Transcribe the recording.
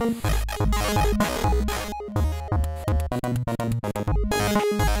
Thank you.